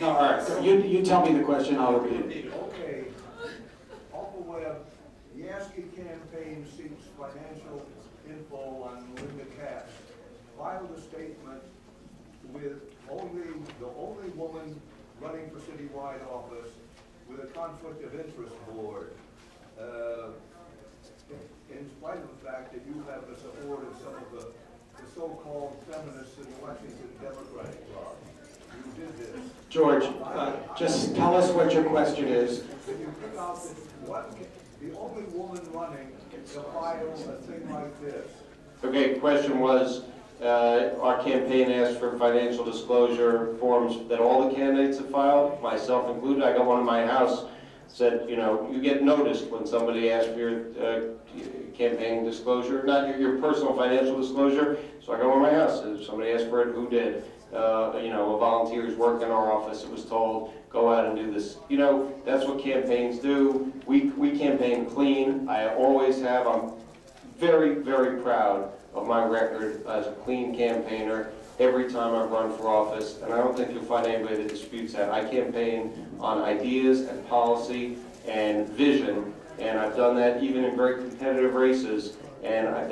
No, all right, so you, you tell me the question, I'll repeat it. Okay, the web, Yassky campaign seeks financial info on Linda Katz. Filed a statement with only, the only woman running for citywide office with a conflict of interest board. Uh, In spite of the fact that you have the support of some of the, the so-called feminists in Washington Lexington Democratic Club. You did this. George, uh, just tell us what your question is. The only woman running to file a thing like this? Okay, question was, uh, our campaign asked for financial disclosure forms that all the candidates have filed, myself included. I got one in my house, said, you know, you get noticed when somebody asks for your uh, campaign disclosure, not your, your personal financial disclosure. So I got one in my house, if somebody asked for it, who did? Uh, You know, a volunteer who's worked in our office, it was told, go out and do this. You know, that's what campaigns do. We, we campaign clean, I always have, I'm very, very proud of my record as a clean campaigner every time I've run for office, and I don't think you'll find anybody that disputes that. I campaign on ideas and policy and vision, and I've done that even in very competitive races, and I think